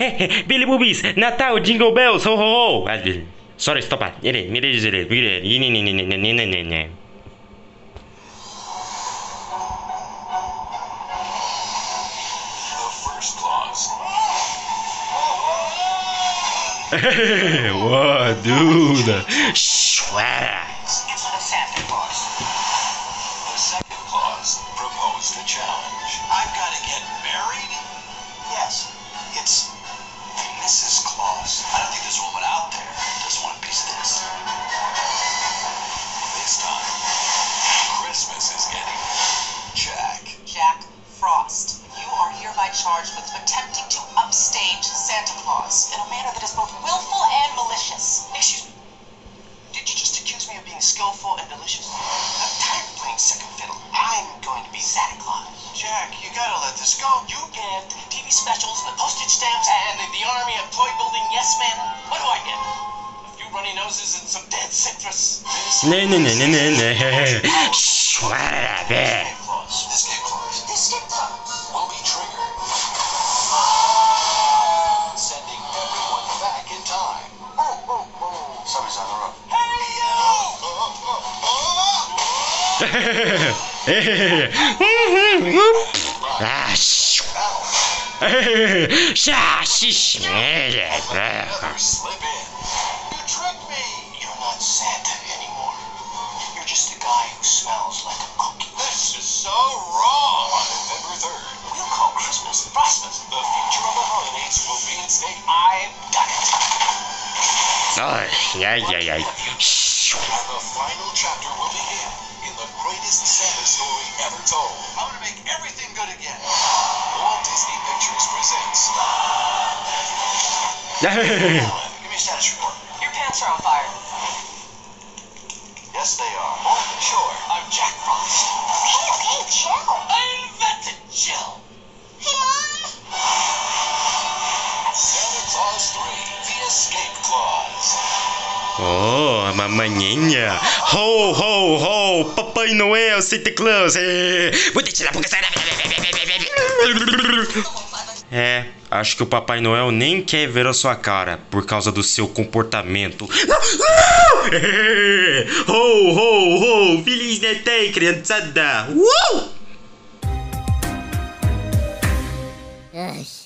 Billy Boobies, Natal, Jingle Bells, ho ho ho! Sorry, stop stopa. Ere, mire, zire, mire, yine, yine, yine, yine, yine, yine. what, dude? Shh, what? It's, it's like Santa Claus. Frost, you are hereby charged with attempting to upstage Santa Claus in a manner that is both willful and malicious. Excuse me. Did you just accuse me of being skillful and delicious? I'm tired of playing second fiddle. I'm going to be Santa Claus. Jack, you gotta let this go. You get TV specials, the postage stamps, and the army of toy building yes men. What do I get? A few runny noses and some dead citrus. This Ne ne ne ne ne ne. Schwara, be. Ah, sh- Ow. Sha, slip in. You tricked me. You're not Santa anymore. You're just a guy who smells like a cookie. This is so wrong. On November 3rd, We'll call Christmas Frostmas. the future of the holidays will be at stake. I've got it. Ay, ay, ay, ay. And the final chapter will begin in the greatest Santa story ever told. I'm gonna make everything good again. Walt Disney Pictures presents. Give me a status report. Your pants are on fire. Yes, they are. Oh, sure. I'm Jack Frost. Hey, okay, chill. I invented chill. Hey, Mom. Santa Claus 3, The Escape Clause. Oh, mamanhinha. Ho, ho, ho. Papai Noel, Santa Claus. eh. Vou te tirar boca. É, acho que o Papai Noel nem quer ver a sua cara por causa do seu comportamento. Ho, ho, ho! Feliz Natal, criançada! Uh! Ugh.